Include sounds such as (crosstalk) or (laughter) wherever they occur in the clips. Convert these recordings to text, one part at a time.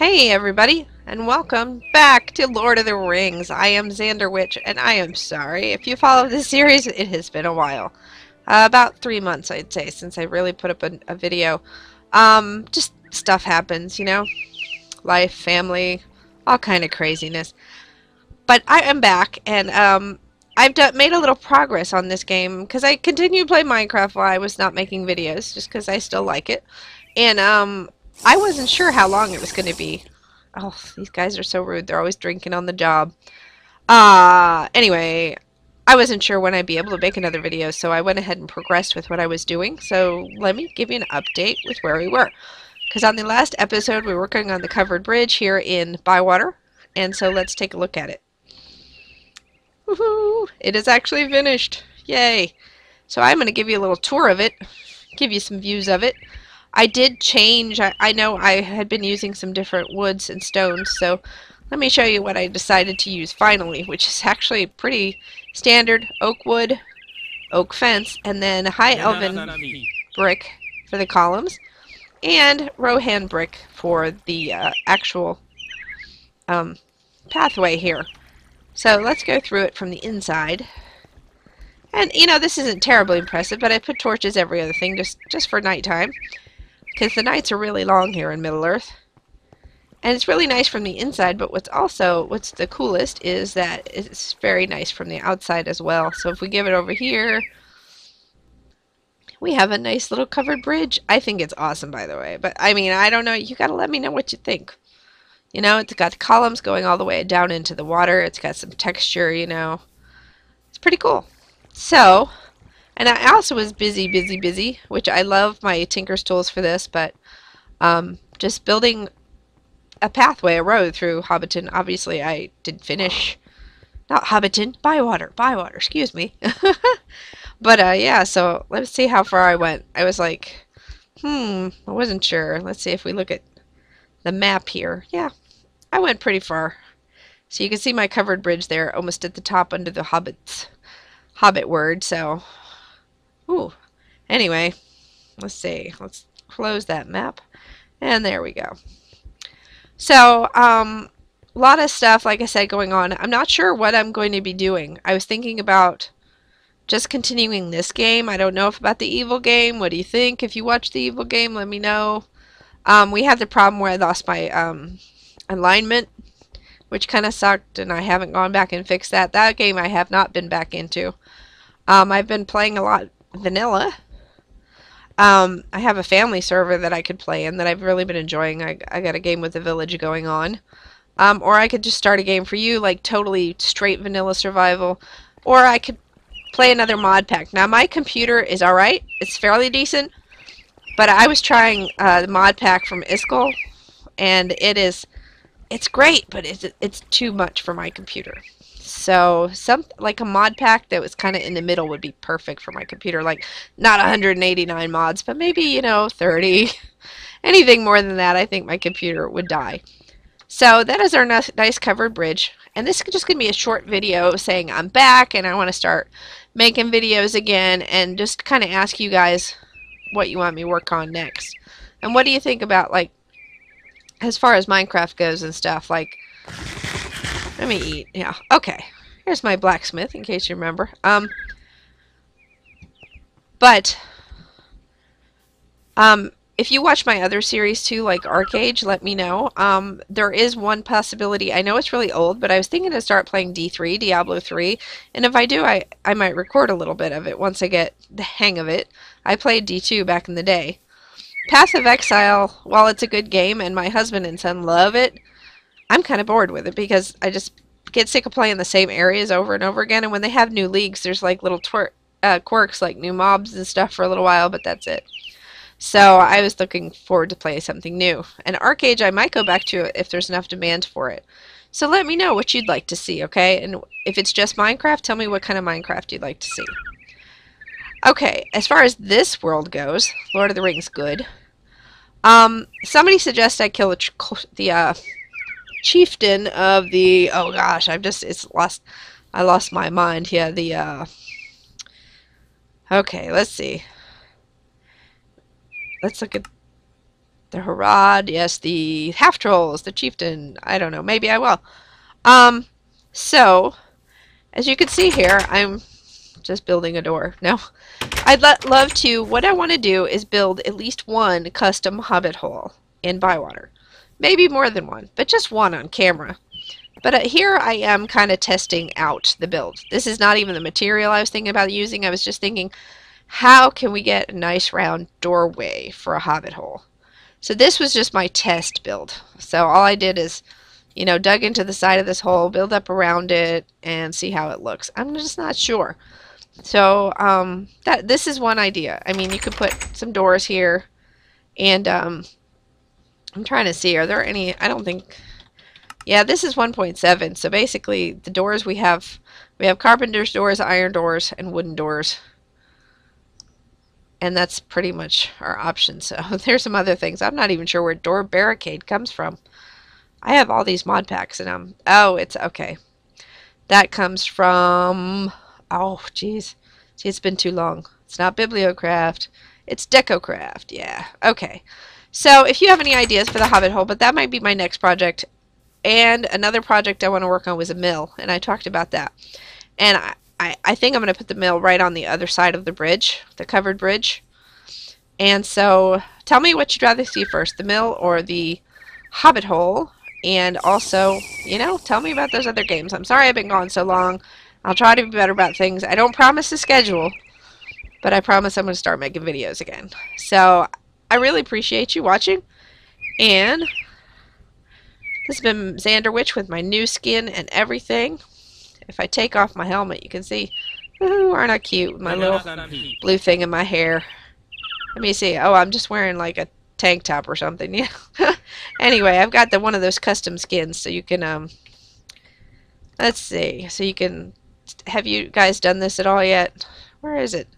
Hey everybody, and welcome back to Lord of the Rings. I am Xander Witch, and I am sorry. If you follow this series, it has been a while. Uh, about three months, I'd say, since I really put up a, a video. Um, just stuff happens, you know? Life, family, all kind of craziness. But I am back, and um, I've done, made a little progress on this game, because I continue to play Minecraft while I was not making videos, just because I still like it. And um, I wasn't sure how long it was going to be. Oh, these guys are so rude. They're always drinking on the job. Uh, anyway, I wasn't sure when I'd be able to make another video, so I went ahead and progressed with what I was doing. So let me give you an update with where we were. Because on the last episode, we were working on the covered bridge here in Bywater. And so let's take a look at it. Woohoo! It is actually finished. Yay! So I'm going to give you a little tour of it, give you some views of it. I did change. I, I know I had been using some different woods and stones, so let me show you what I decided to use finally, which is actually pretty standard oak wood, oak fence, and then high elven brick for the columns, and Rohan brick for the uh, actual um, pathway here. So let's go through it from the inside. And, you know, this isn't terribly impressive, but I put torches every other thing just, just for nighttime. Because the nights are really long here in Middle-earth. And it's really nice from the inside, but what's also, what's the coolest is that it's very nice from the outside as well. So if we give it over here, we have a nice little covered bridge. I think it's awesome, by the way. But, I mean, I don't know. You got to let me know what you think. You know, it's got columns going all the way down into the water. It's got some texture, you know. It's pretty cool. So, and I also was busy, busy, busy, which I love my Tinker's tools for this, but um, just building a pathway, a road through Hobbiton. Obviously, I did finish, not Hobbiton, Bywater, Bywater, excuse me. (laughs) but uh, yeah, so let's see how far I went. I was like, hmm, I wasn't sure. Let's see if we look at the map here. Yeah, I went pretty far. So you can see my covered bridge there, almost at the top under the Hobbits, Hobbit word. So Ooh. Anyway, let's see. Let's close that map. And there we go. So, um, a lot of stuff, like I said, going on. I'm not sure what I'm going to be doing. I was thinking about just continuing this game. I don't know if about the evil game. What do you think? If you watch the evil game, let me know. Um, we had the problem where I lost my um, alignment, which kind of sucked, and I haven't gone back and fixed that. That game I have not been back into. Um, I've been playing a lot vanilla. Um, I have a family server that I could play in that I've really been enjoying. I, I got a game with the village going on. Um, or I could just start a game for you, like totally straight vanilla survival. Or I could play another mod pack. Now, my computer is alright. It's fairly decent. But I was trying uh, the mod pack from Iskall, and it is, it's great, but it's, it's too much for my computer. So some like a mod pack that was kind of in the middle would be perfect for my computer. Like not 189 mods, but maybe you know 30. (laughs) Anything more than that, I think my computer would die. So that is our nice covered bridge. And this is just going to be a short video saying I'm back and I want to start making videos again and just kind of ask you guys what you want me to work on next. And what do you think about like as far as Minecraft goes and stuff like me eat. Yeah. Okay. Here's my blacksmith, in case you remember. Um, but, um, if you watch my other series too, like ArcheAge, let me know. Um, there is one possibility. I know it's really old, but I was thinking to start playing D3, Diablo 3. And if I do, I, I might record a little bit of it once I get the hang of it. I played D2 back in the day. Path of Exile, while it's a good game and my husband and son love it, I'm kind of bored with it because I just get sick of playing the same areas over and over again. And when they have new leagues, there's like little uh, quirks like new mobs and stuff for a little while, but that's it. So I was looking forward to play something new. And ArcheAge, I might go back to it if there's enough demand for it. So let me know what you'd like to see, okay? And if it's just Minecraft, tell me what kind of Minecraft you'd like to see. Okay, as far as this world goes, Lord of the Rings, good. Um, somebody suggests I kill the, the uh, chieftain of the oh gosh I've just it's lost I lost my mind here the uh okay let's see let's look at the Harad, yes, the half trolls, the chieftain. I don't know. Maybe I will. Um, so as you can see here, I'm just building a door. No, I'd love to. What I want to do is build at least one custom hobbit hole in Bywater. Maybe more than one, but just one on camera. But uh, here I am kind of testing out the build. This is not even the material I was thinking about using. I was just thinking, how can we get a nice round doorway for a hobbit hole? So this was just my test build. So all I did is, you know, dug into the side of this hole, build up around it, and see how it looks. I'm just not sure. So um, that this is one idea. I mean, you could put some doors here, and um, I'm trying to see. Are there any? I don't think. Yeah, this is 1.7. So basically, the doors we have, we have carpenter's doors, iron doors, and wooden doors and that's pretty much our option. So (laughs) there's some other things. I'm not even sure where door barricade comes from. I have all these mod packs and I'm, oh, it's okay. That comes from, oh, geez. See, it's been too long. It's not Bibliocraft. It's Decocraft. Yeah, okay. So if you have any ideas for the Hobbit Hole, but that might be my next project. And another project I want to work on was a mill, and I talked about that. And I, I, I think I'm going to put the mill right on the other side of the bridge, the covered bridge. And so tell me what you'd rather see first, the mill or the hobbit hole. And also, you know, tell me about those other games. I'm sorry I've been gone so long. I'll try to be better about things. I don't promise a schedule, but I promise I'm going to start making videos again. So I really appreciate you watching. And this has been Xander Witch with my new skin and everything. If I take off my helmet, you can see, ooh, aren't I cute with my little blue thing in my hair. Let me see. Oh, I'm just wearing like a tank top or something. (laughs) Yeah. anyway, I've got the one of those custom skins, so you can um. Let's see. So you can. Have you guys done this at all yet? Where is it?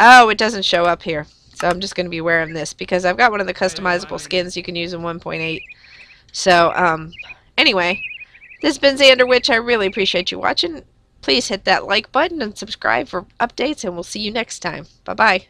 Oh, it doesn't show up here. So I'm just going to be wearing this because I've got one of the customizable skins you can use in 1.8. So, um, anyway, this has been Xander Witch. I really appreciate you watching. Please hit that like button and subscribe for updates, and we'll see you next time. Bye-bye.